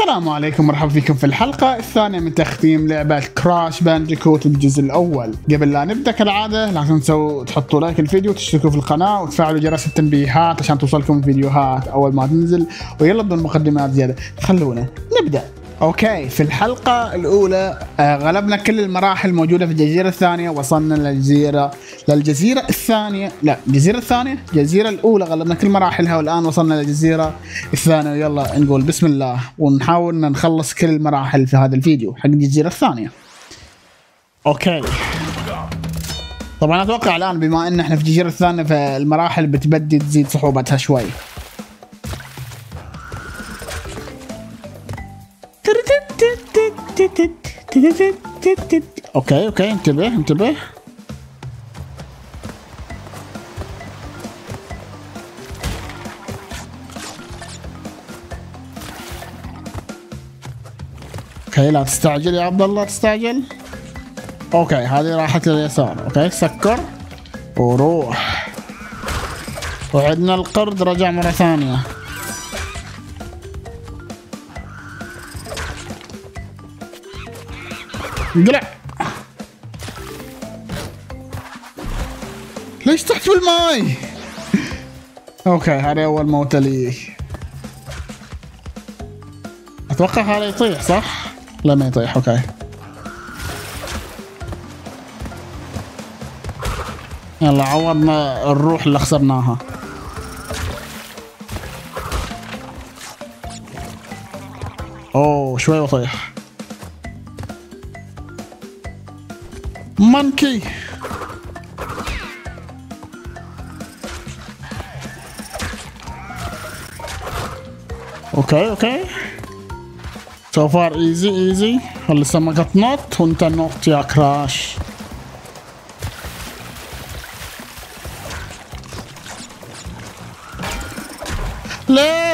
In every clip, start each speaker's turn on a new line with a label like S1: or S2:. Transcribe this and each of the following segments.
S1: السلام عليكم مرحبا فيكم في الحلقة الثانية من تختيم لعبة Crash Bandicoot الجزء الأول. قبل لا نبدأ كالعادة لا تنسوا تحطوا like الفيديو وتشتركوا في القناة وتفعلوا جرس التنبيهات عشان توصلكم فيديوهات أول ما تنزل. ويلا بدون مقدمات زيادة خلونا نبدأ. okay في الحلقة الأولى آه غلبنا كل المراحل الموجودة في الجزيرة الثانية وصلنا للجزيرة للجزيرة الثانية لا الجزيرة الثانية؟ الجزيرة الأولى غلبنا كل مراحلها والآن وصلنا للجزيرة الثانية. يلا نقول بسم الله ونحاول إن نخلص كل المراحل في هذا الفيديو حق الجزيرة الثانية. okay. طبعا أتوقع الآن بما إن إحنا في الجزيرة الثانية فالمراحل بتبدي تزيد صعوبتها شوي. okay okay انتبه انتبه. okay لا تستعجل يا عبد الله تستعجل. okay هذه راحت لليسار. okay سكر وروح. وعندنا القرد رجع مرة ثانية. انقلع ليش تحت في الماي؟ okay هذه أول موتة لي. أتوقع هذا يطيح صح؟ لا ما يطيح okay. يلا عوضنا الروح اللي خسرناها. أوه شوي وطيح monkey okay okay so far easy easy هلا السمكة تنط وانت نط يا Crash لا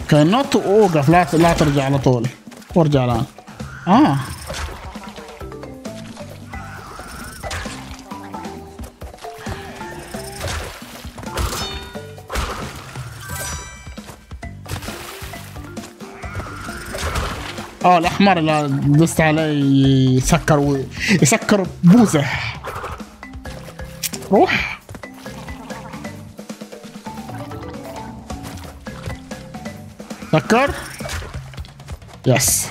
S1: okay نط ووقف لا لا ترجع على طول وارجع الان آه آه الأحمر اللي دست عليه يسكر و... يسكر بوزه. روح. سكر. يس.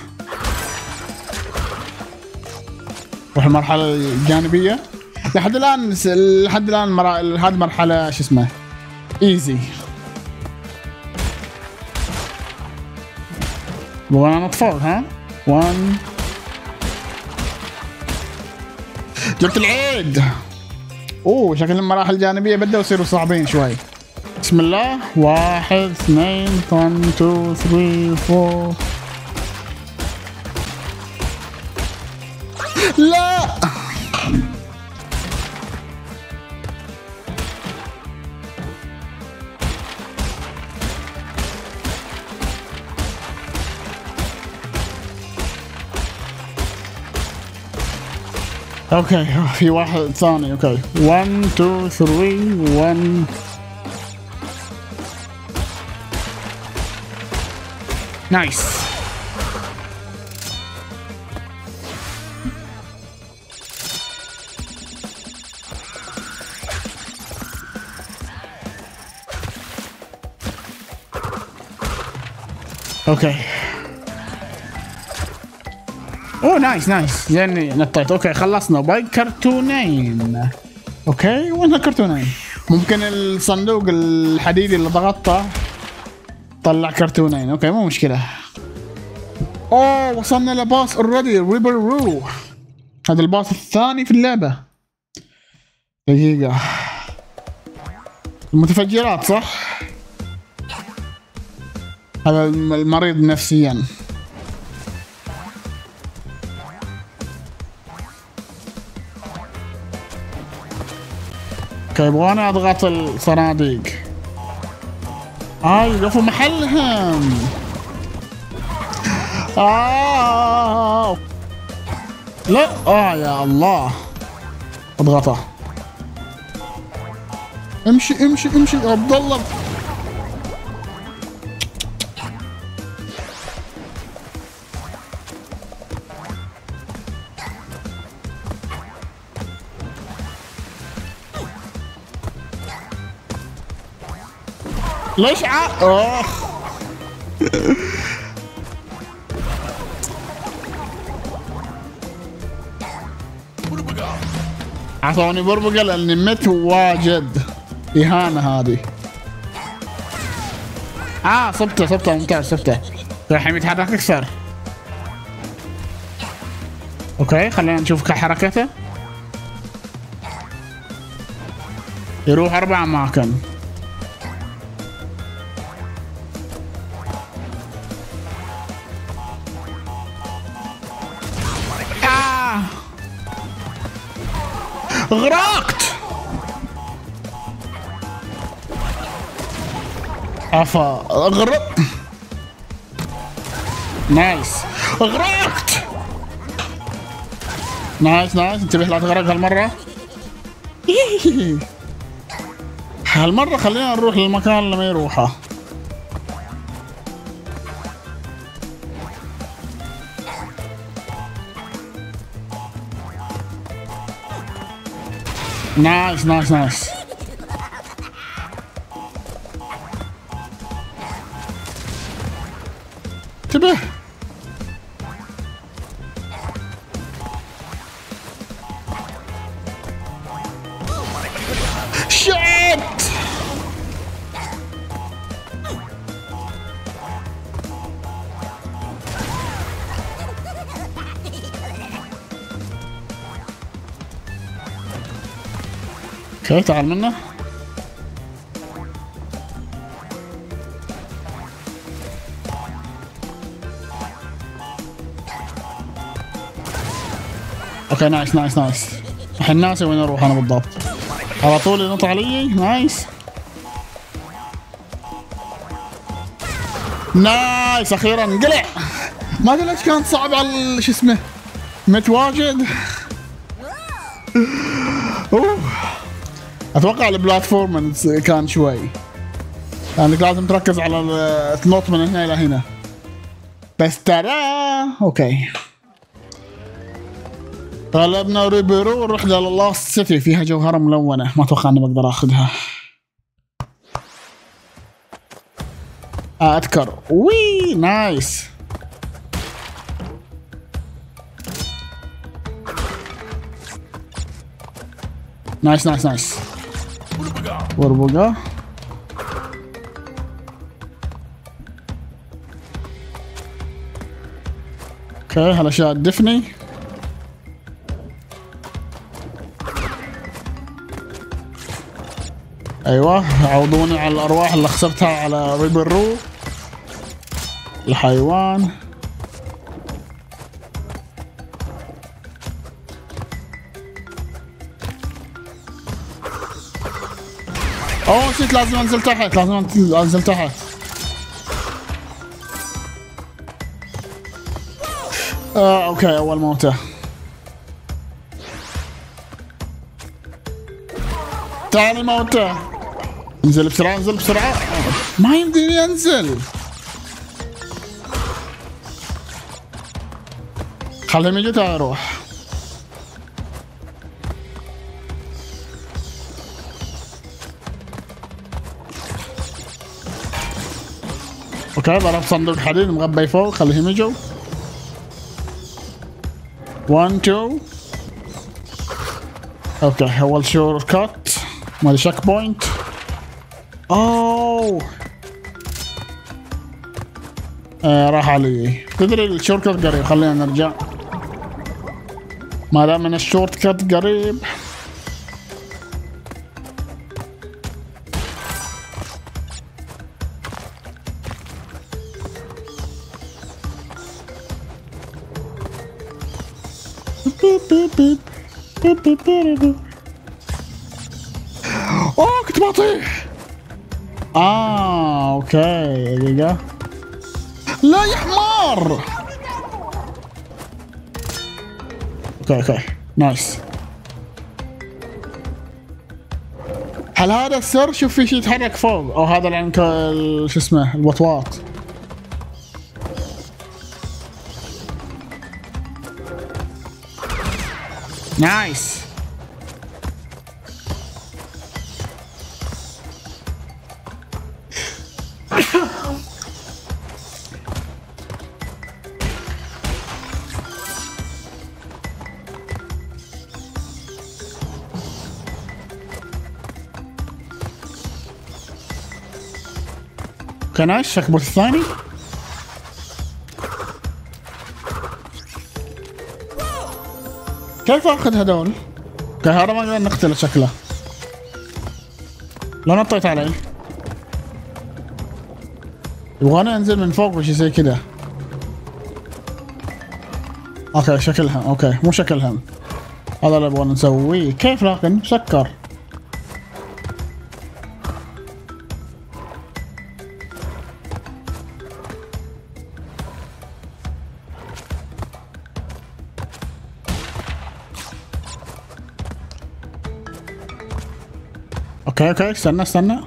S1: روح المرحلة الجانبية. لحد الآن لحد مرا... هذه مرحلة شو اسمه ايزي وأنا نطفال ها؟ 1 جبت العيد! أوه شكل المراحل الجانبية بدأوا يصيروا صعبين شوي. بسم الله. واحد اثنين 1 2 3 4 لا! أوكي في واحد ثاني أوكي 1 2 3 1 نايس أوكي اوه nice nice لاني نطيت. okay خلصنا. باقي كرتونين. okay وين الكرتونين ممكن الصندوق الحديدي اللي ضغطته طلع كرتونين. okay مو مشكلة. أوه وصلنا ل boss already Ripper Roo هذا ال boss الثاني في اللعبة. دقيقة. المتفجرات صح؟ هذا المريض نفسيا. أوكي يبغوني أضغط الصناديق. آه يقفوا محلهم. آه. لا آه يا الله. أضغطه. امشي امشي امشي عبد الله. ليش ع... اخ اعطوني بربقة لأني مت واجد إهانة هذه. آه صبته صبته ممتاز صبته. الحين يتحرك أكثر. أوكي خلينا نشوف حركته. يروح أربع أماكن. غرقت. افا غرق nice. غرقت. nice nice. انتبه لا تغرق هالمرة؟ هالمرة خلينا نروح للمكان اللي ما يروحه. نايس نايس نايس انتبه okay تعال منه okay nice nice nice. الحين ناسي وين أروح أنا بالضبط. على طول ينط علي. nice. nice أخيرا قلع. ما أدري ليش كانت صعب على شو اسمه متواجد. أوه. أتوقع ال platforming كان شوي. لانك لازم تركز على تنط من هنا إلى هنا. بس ترى okay. غلبنا Ripper Roo ورحنا لل Lost City فيها جوهرة ملونة. ما أتوقع إني بقدر آخذها. أذكر. وي nice. nice nice nice. وربقة. okay هالأشياء تدفني. أيوه عوضوني على الأرواح اللي خسرتها على Ripper Roo الحيوان. اوه نسيت لازم انزل تحت لازم انزل تحت آه أوكي أول موتة. ثاني موتة. انزل بسرعة انزل بسرعة. ما يمديني أنزل. خليهم يجوا تعال أروح okay ضرب صندوق حديد مخبي فوق خليهم يجوا 1 2 okay أول shortcut مال checkpoint اوه آه راح علي. تدري ال shortcut قريب خلينا نرجع. ما دام من ال shortcut قريب. اوه كنت بطيح آه okay دقيقة. لا يا حمار okay okay. nice. هل هذا السر؟ شوف في شيء يتحرك فوق. أو هذا شو اسمه الوطواط. Nice. كان عشق بالثاني كيف أخذ هذول؟ أوكي هذا ما نقدر نقتله شكله. لو نطيت عليه. يبغانا انزل من فوق وشي زي كذا okay شكلها okay مو شكلها هذا اللي نبغى نسويه. كيف لكن؟ سكر. أوكي استنى استنى.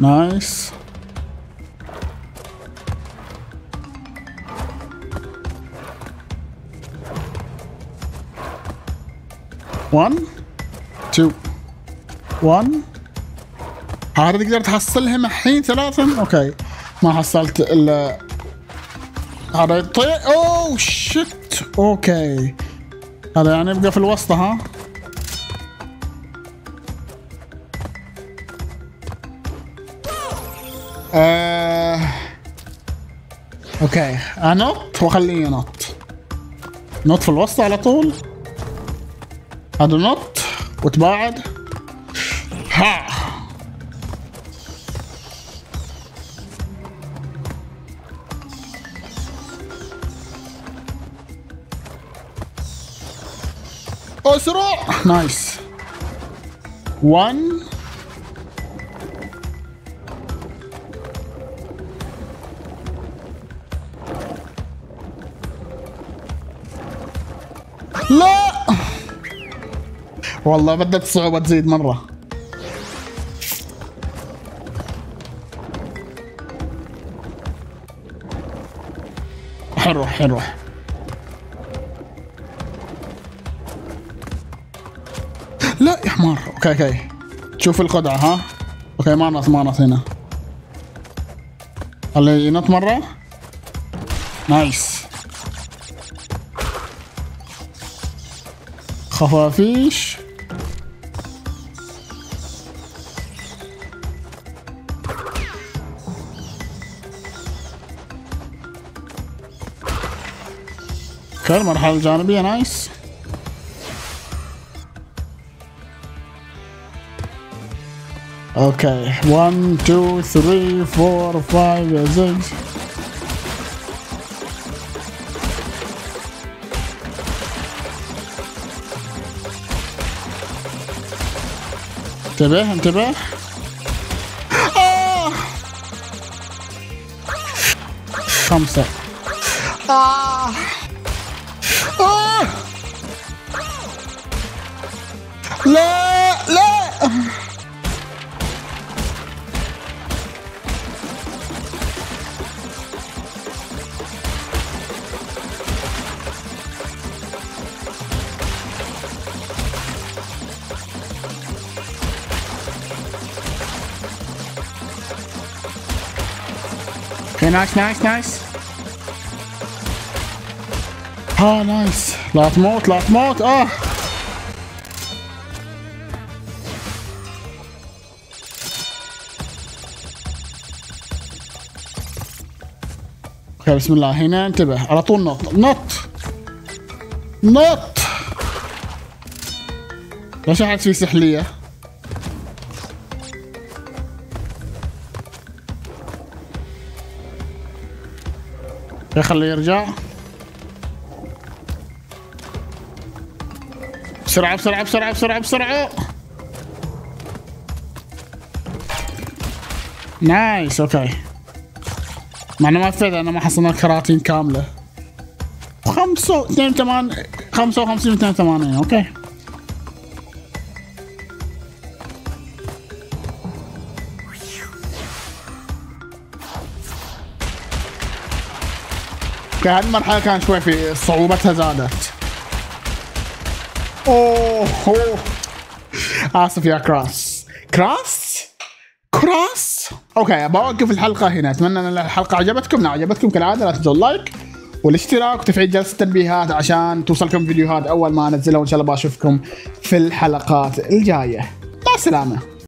S1: نايس. One. Two. One. هذا تقدر تحصلهم الحين ثلاثة okay. ما حصلت إلا هذا يطير أوه shit. okay. هذا يعني يبقى في الوسط ها؟ آه... okay. انط واخليه ينط. نط في الوسط على طول. هذا نط وتباعد. ها. أسرع. نايس 1 لا. والله بدت الصعوبة تزيد مرة. حنروح حنروح يا حمار. okay okay. شوف الخدعة ها؟ okay ما نط ما نط هنا. خليه ينط مرة. نايس. خفافيش. أوكي المرحلة الجانبية نايس. أوكي 1 2 3 4 5 6 انتبه انتبه آه. خمسة آه. آه. لا لا أوكي نايس نايس نايس آه nice لا تموت لا تموت آه okay بسم الله هنا انتبه. على طول نط. نط. نط. ليش احد في سحلية. يخليه يرجع. بسرعة بسرعة بسرعة بسرعة بسرعة. nice okay مع إنه ما فيد أنا ما حصلنا الكراتين كاملة. خمسة اثنين ثمان خمسة وخمسين اثنين ثمانين okay okay هذه المرحلة كان شوي في صعوبتها زادت. أوه. اوه آسف يا Crash. Crash؟ Crash؟ okay بوقف الحلقة هنا. أتمنى إن الحلقة عجبتكم. لو عجبتكم كالعادة لا تنسوا ال like والاشتراك وتفعيل جرس التنبيهات عشان توصلكم فيديوهات أول ما أنزلها. وإن شاء الله بشوفكم في الحلقات الجاية. مع السلامة.